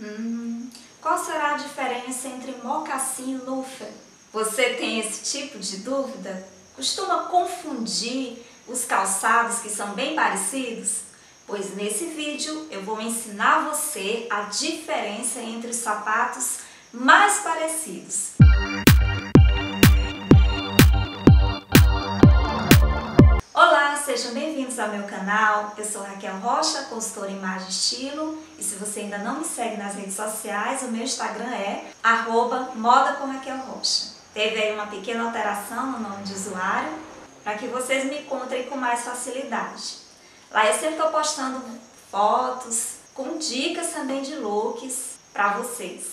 Hum, qual será a diferença entre mocassim e lufa? Você tem esse tipo de dúvida? Costuma confundir os calçados que são bem parecidos? Pois nesse vídeo eu vou ensinar você a diferença entre os sapatos mais parecidos. Sejam bem-vindos ao meu canal. Eu sou Raquel Rocha, consultora em imagem e estilo. E se você ainda não me segue nas redes sociais, o meu Instagram é moda com Raquel Rocha. Teve aí uma pequena alteração no nome de usuário para que vocês me encontrem com mais facilidade. Lá eu sempre estou postando fotos com dicas também de looks para vocês.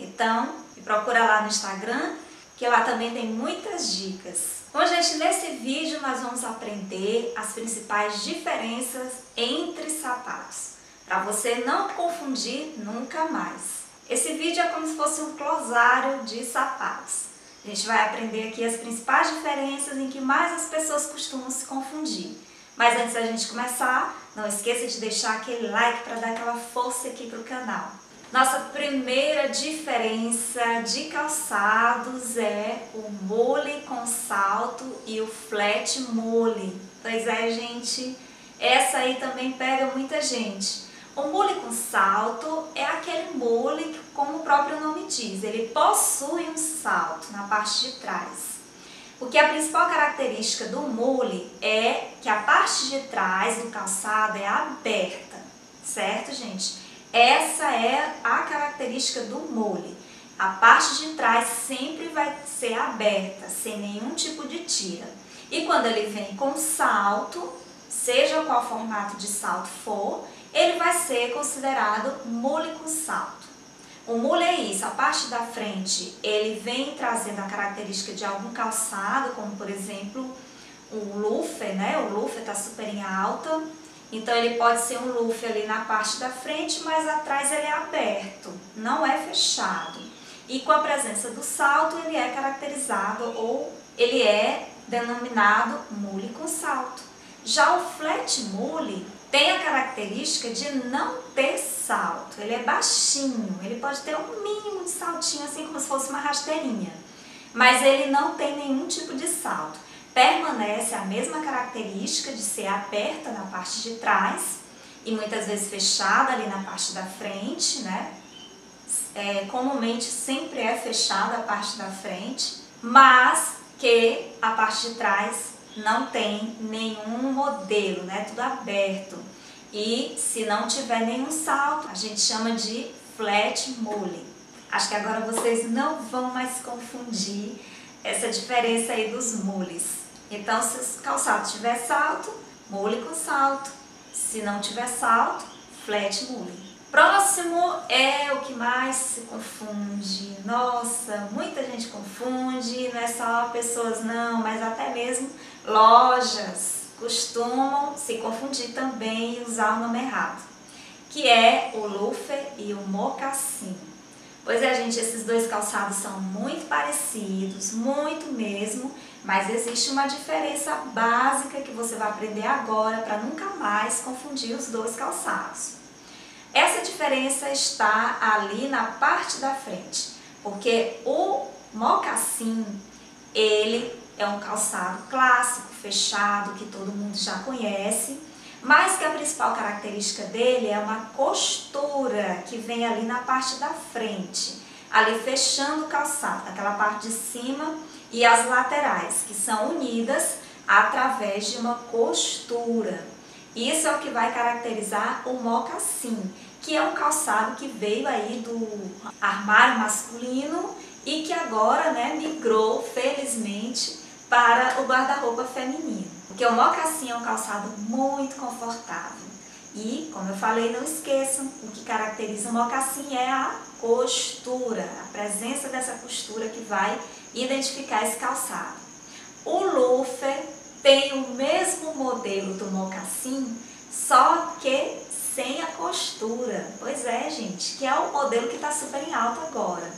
Então, me procura lá no Instagram que lá também tem muitas dicas. Bom, gente, nesse vídeo nós vamos aprender as principais diferenças entre sapatos, para você não confundir nunca mais. Esse vídeo é como se fosse um glosário de sapatos. A gente vai aprender aqui as principais diferenças em que mais as pessoas costumam se confundir. Mas antes da gente começar, não esqueça de deixar aquele like para dar aquela força aqui para o canal. Nossa primeira diferença de calçados é o mole com salto e o flat mole. Pois é, gente, essa aí também pega muita gente. O mole com salto é aquele mole que, como o próprio nome diz, ele possui um salto na parte de trás. Porque a principal característica do mole é que a parte de trás do calçado é aberta, certo, gente? Essa é a característica do mole. A parte de trás sempre vai ser aberta, sem nenhum tipo de tira. E quando ele vem com salto, seja qual formato de salto for, ele vai ser considerado mole com salto. O mule é isso, a parte da frente, ele vem trazendo a característica de algum calçado, como por exemplo o lufer, né? O lufer está super em alta, então ele pode ser um luffy ali na parte da frente, mas atrás ele é aberto, não é fechado. E com a presença do salto ele é caracterizado ou ele é denominado mule com salto. Já o flat mule tem a característica de não ter salto, ele é baixinho, ele pode ter um mínimo de saltinho assim como se fosse uma rasteirinha, mas ele não tem nenhum tipo de salto permanece a mesma característica de ser aberta na parte de trás e muitas vezes fechada ali na parte da frente, né? É, comumente sempre é fechada a parte da frente, mas que a parte de trás não tem nenhum modelo, né? Tudo aberto. E se não tiver nenhum salto, a gente chama de flat mole. Acho que agora vocês não vão mais confundir essa diferença aí dos mules. Então, se o calçado tiver salto, mule com salto. Se não tiver salto, flat mule. Próximo é o que mais se confunde. Nossa, muita gente confunde, não é só pessoas não, mas até mesmo lojas costumam se confundir também e usar o nome errado, que é o lufer e o mocassim. Pois é, gente, esses dois calçados são muito parecidos, muito mesmo, mas existe uma diferença básica que você vai aprender agora para nunca mais confundir os dois calçados. Essa diferença está ali na parte da frente, porque o mocassim, ele é um calçado clássico, fechado, que todo mundo já conhece, mas que a principal característica dele é uma costura que vem ali na parte da frente, ali fechando o calçado, aquela parte de cima e as laterais, que são unidas através de uma costura. Isso é o que vai caracterizar o mocassim, que é um calçado que veio aí do armário masculino e que agora né, migrou, felizmente, para o guarda-roupa feminino. Porque o mocassim é um calçado muito confortável. E, como eu falei, não esqueçam, o que caracteriza o mocassim é a costura, a presença dessa costura que vai identificar esse calçado. O loafer tem o mesmo modelo do mocassim, só que sem a costura. Pois é, gente, que é o modelo que está super em alta agora.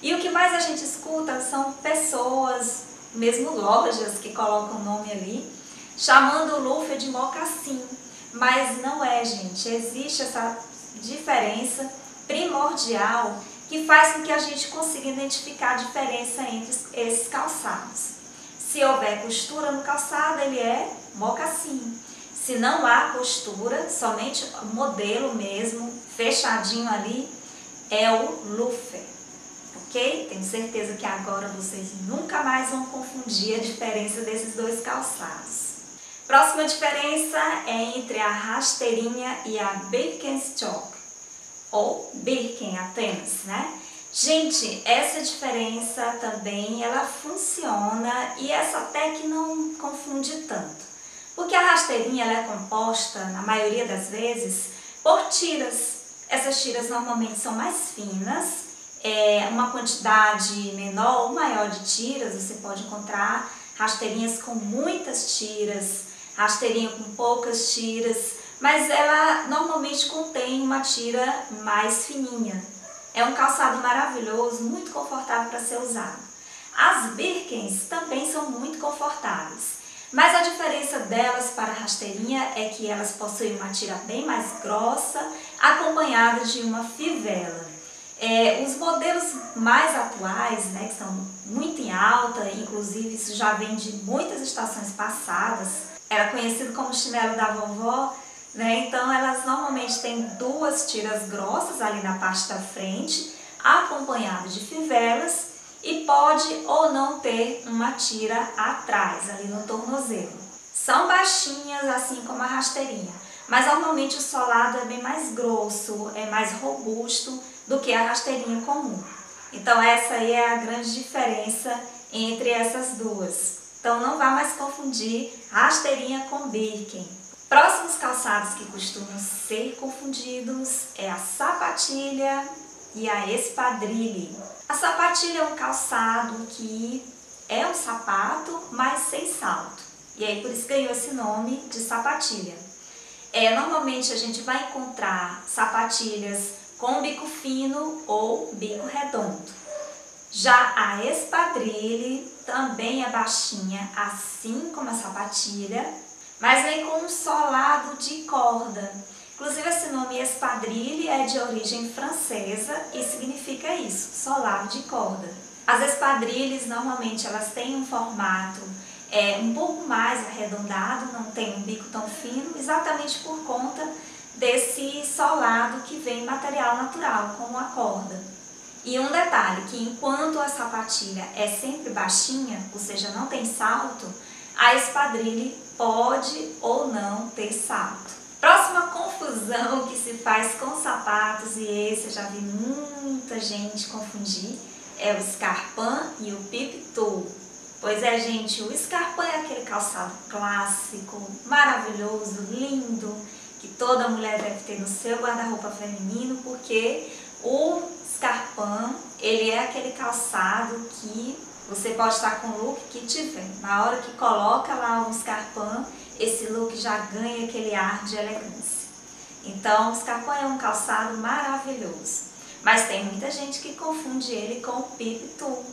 E o que mais a gente escuta são pessoas, mesmo lojas que colocam o nome ali, chamando o loafer de mocassim. Mas não é, gente. Existe essa diferença primordial que faz com que a gente consiga identificar a diferença entre esses calçados. Se houver costura no calçado, ele é mocassim. Se não há costura, somente modelo mesmo, fechadinho ali, é o lufer. Ok? Tenho certeza que agora vocês nunca mais vão confundir a diferença desses dois calçados. Próxima diferença é entre a rasteirinha e a Birkenstock, ou Birken apenas, né? Gente, essa diferença também ela funciona e essa até que não confunde tanto. Porque a rasteirinha ela é composta, na maioria das vezes, por tiras. Essas tiras normalmente são mais finas, é uma quantidade menor ou maior de tiras, você pode encontrar rasteirinhas com muitas tiras, rasteirinha com poucas tiras, mas ela normalmente contém uma tira mais fininha. É um calçado maravilhoso, muito confortável para ser usado. As Birkens também são muito confortáveis, mas a diferença delas para a rasteirinha é que elas possuem uma tira bem mais grossa, acompanhada de uma fivela. É, os modelos mais atuais, né, que estão muito em alta, inclusive isso já vem de muitas estações passadas, era conhecido como chinelo da vovó, né? Então elas normalmente têm duas tiras grossas ali na parte da frente, acompanhado de fivelas e pode ou não ter uma tira atrás, ali no tornozelo. São baixinhas, assim como a rasteirinha, mas normalmente o solado é bem mais grosso, é mais robusto do que a rasteirinha comum. Então essa aí é a grande diferença entre essas duas. Então não vá mais confundir rasteirinha com Birken. Próximos calçados que costumam ser confundidos é a sapatilha e a espadrilha. A sapatilha é um calçado que é um sapato, mas sem salto. E aí por isso ganhou esse nome de sapatilha. É, normalmente a gente vai encontrar sapatilhas com bico fino ou bico redondo. Já a espadrilha também é baixinha, assim como a sapatilha, mas vem com um solado de corda. Inclusive esse nome espadrille é de origem francesa e significa isso, solado de corda. As espadrilles normalmente elas têm um formato é, um pouco mais arredondado, não tem um bico tão fino, exatamente por conta desse solado que vem material natural, como a corda. E um detalhe, que enquanto a sapatilha é sempre baixinha, ou seja, não tem salto, a espadrilha pode ou não ter salto. Próxima confusão que se faz com sapatos, e esse eu já vi muita gente confundir, é o Scarpan e o Pip-Toe. Pois é, gente, o Scarpan é aquele calçado clássico, maravilhoso, lindo, que toda mulher deve ter no seu guarda-roupa feminino, porque o Scarpan, ele é aquele calçado que você pode estar com o look que tiver. Na hora que coloca lá um scarpão, esse look já ganha aquele ar de elegância. Então, o scarpão é um calçado maravilhoso. Mas tem muita gente que confunde ele com o pip-toe.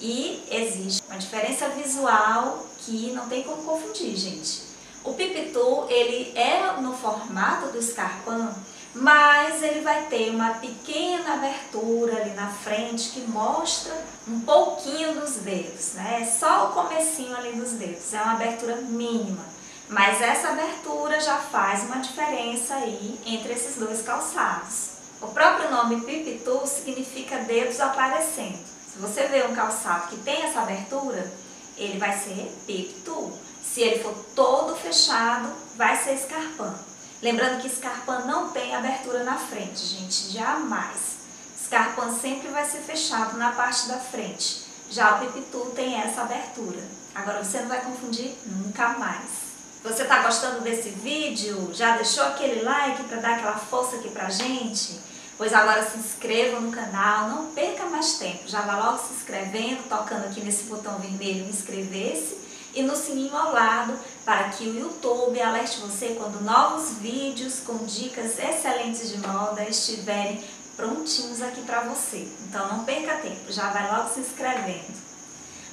E existe uma diferença visual que não tem como confundir, gente. O pip-toe, ele é no formato do scarpão, mas ele vai ter uma pequena abertura ali na frente que mostra um pouquinho dos dedos, né? É só o comecinho ali dos dedos, é uma abertura mínima. Mas essa abertura já faz uma diferença aí entre esses dois calçados. O próprio nome pipitu significa dedos aparecendo. Se você vê um calçado que tem essa abertura, ele vai ser pipitu. Se ele for todo fechado, vai ser escarpando. Lembrando que Scarpan não tem abertura na frente, gente, jamais. Scarpan sempre vai ser fechado na parte da frente. Já o Pipitu tem essa abertura. Agora você não vai confundir nunca mais. Você está gostando desse vídeo? Já deixou aquele like para dar aquela força aqui pra gente? Pois agora se inscreva no canal, não perca mais tempo. Já vá logo se inscrevendo, tocando aqui nesse botão vermelho inscrever-se e no sininho ao lado para que o YouTube alerte você quando novos vídeos com dicas excelentes de moda estiverem prontinhos aqui para você. Então não perca tempo, já vai logo se inscrevendo.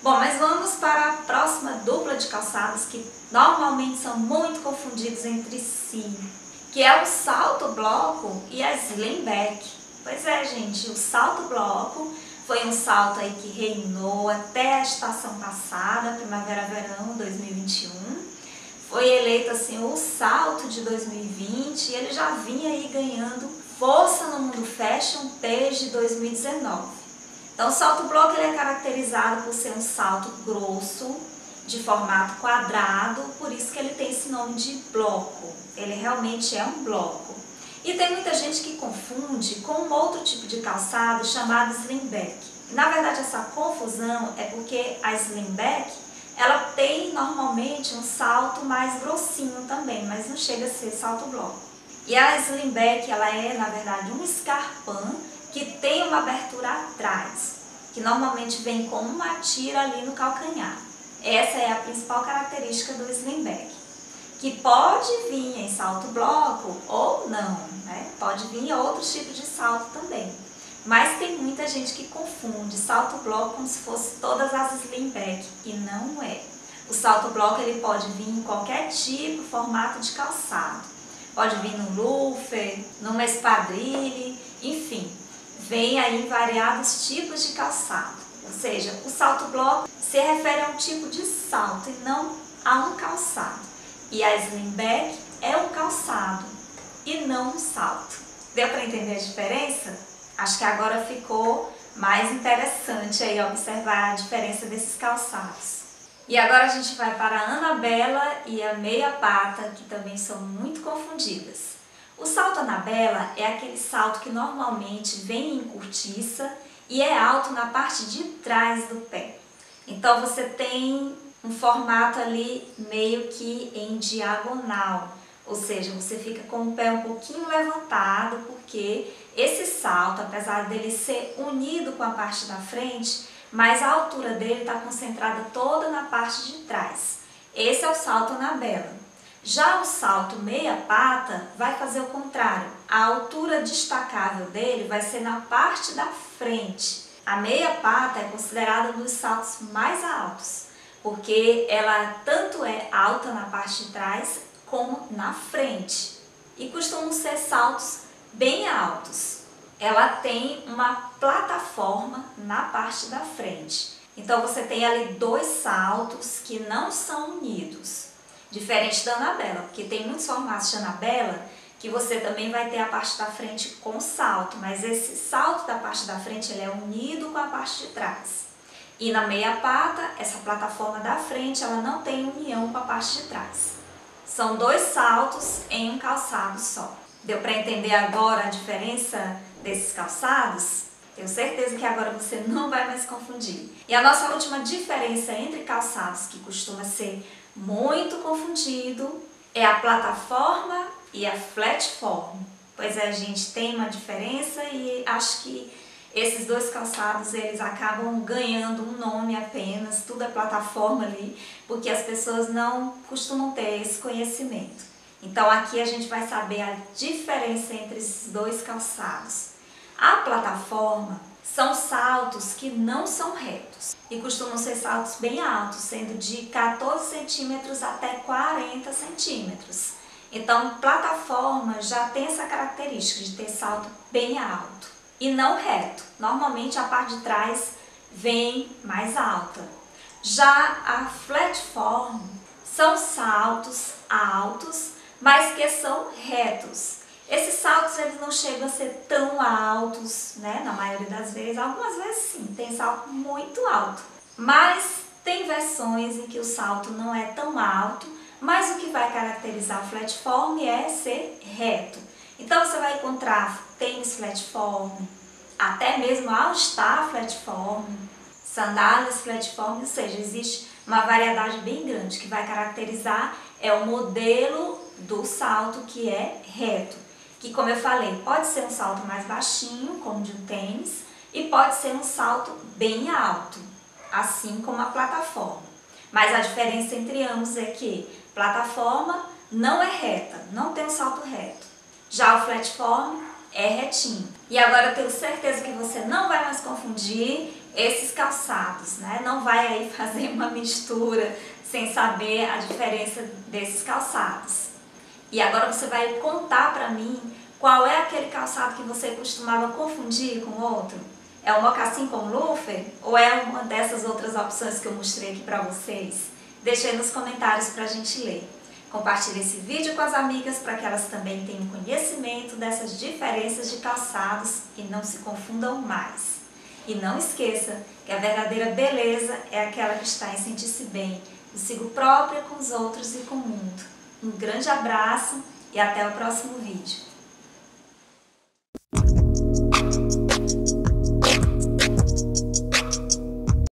Bom, mas vamos para a próxima dupla de calçados que normalmente são muito confundidos entre si, que é o salto bloco e a slim back. Pois é, gente, o salto bloco foi um salto aí que reinou até a estação passada, primavera-verão 2021. Foi eleito assim o salto de 2020 e ele já vinha aí ganhando força no mundo fashion desde 2019. Então o salto bloco ele é caracterizado por ser um salto grosso, de formato quadrado, por isso que ele tem esse nome de bloco. Ele realmente é um bloco. E tem muita gente que confunde com um outro tipo de calçado chamado slimback. Na verdade, essa confusão é porque a slimback ela tem normalmente um salto mais grossinho também, mas não chega a ser salto bloco. E a slimback ela é, na verdade, um escarpão que tem uma abertura atrás, que normalmente vem com uma tira ali no calcanhar. Essa é a principal característica do slimback que pode vir em salto bloco ou não, né? Pode vir em outros tipos de salto também. Mas tem muita gente que confunde salto bloco como se fosse todas as slimback e não é. O salto bloco ele pode vir em qualquer tipo, formato de calçado. Pode vir no lufer, numa espadrilhe, enfim. Vem aí variados tipos de calçado. Ou seja, o salto bloco se refere a um tipo de salto e não a um calçado. E a slimback é um calçado e não um salto. Deu para entender a diferença? Acho que agora ficou mais interessante aí observar a diferença desses calçados. E agora a gente vai para a Anabela e a meia pata, que também são muito confundidas. O salto Anabela é aquele salto que normalmente vem em cortiça e é alto na parte de trás do pé. Então você tem um formato ali meio que em diagonal, ou seja, você fica com o pé um pouquinho levantado, porque esse salto, apesar dele ser unido com a parte da frente, mas a altura dele está concentrada toda na parte de trás. Esse é o salto na bela. Já o salto meia pata vai fazer o contrário. A altura destacável dele vai ser na parte da frente. A meia pata é considerada um dos saltos mais altos porque ela tanto é alta na parte de trás como na frente e costumam ser saltos bem altos. Ela tem uma plataforma na parte da frente. Então você tem ali dois saltos que não são unidos, diferente da Anabela, porque tem muitos formatos de Anabela que você também vai ter a parte da frente com salto, mas esse salto da parte da frente ele é unido com a parte de trás. E na meia pata, essa plataforma da frente, ela não tem união com a parte de trás. São dois saltos em um calçado só. Deu para entender agora a diferença desses calçados? Tenho certeza que agora você não vai mais confundir. E a nossa última diferença entre calçados, que costuma ser muito confundido, é a plataforma e a flatform. Pois é, gente, tem uma diferença e acho que esses dois calçados eles acabam ganhando um nome apenas, tudo é plataforma ali, porque as pessoas não costumam ter esse conhecimento. Então aqui a gente vai saber a diferença entre esses dois calçados. A plataforma são saltos que não são retos e costumam ser saltos bem altos, sendo de 14 centímetros até 40 centímetros. Então, plataforma já tem essa característica de ter salto bem alto e não reto. Normalmente a parte de trás vem mais alta. Já a flatform são saltos altos, mas que são retos. Esses saltos eles não chegam a ser tão altos, né? Na maioria das vezes, algumas vezes sim, tem salto muito alto. Mas tem versões em que o salto não é tão alto, mas o que vai caracterizar o flatform é ser reto. Então você vai encontrar tênis flatform, até mesmo all-star flatform, sandálias flatform, ou seja, existe uma variedade bem grande que vai caracterizar é o modelo do salto que é reto, que como eu falei, pode ser um salto mais baixinho, como de um tênis, e pode ser um salto bem alto, assim como a plataforma. Mas a diferença entre ambos é que plataforma não é reta, não tem um salto reto. Já o flatform é retinho. E agora eu tenho certeza que você não vai mais confundir esses calçados, né? Não vai aí fazer uma mistura sem saber a diferença desses calçados. E agora você vai contar para mim Qual é aquele calçado que você costumava confundir com outro? É o mocassim com loafer ou é uma dessas outras opções que eu mostrei aqui para vocês? Deixe aí nos comentários para a gente ler. Compartilhe esse vídeo com as amigas para que elas também tenham conhecimento dessas diferenças de calçados e não se confundam mais. E não esqueça que a verdadeira beleza é aquela que está em sentir-se bem, consigo própria, com os outros e com o mundo. Um grande abraço e até o próximo vídeo.